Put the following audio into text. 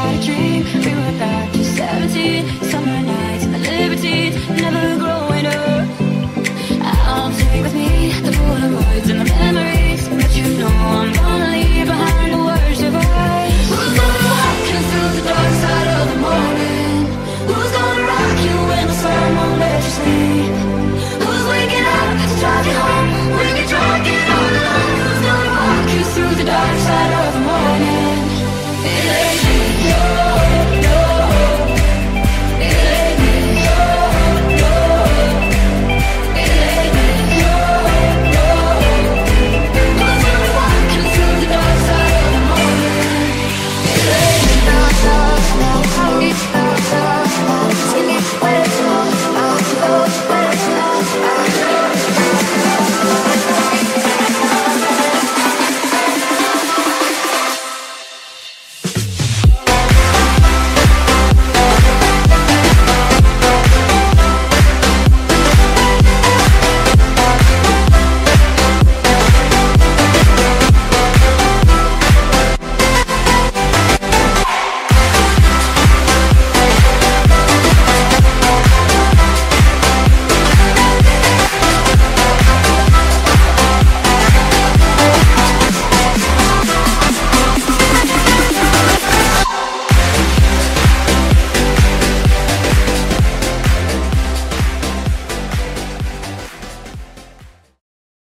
Dream. We were back to 17 Summer nights liberties Never growing up. I'll take with me The Polaroids and the memories. But you know I'm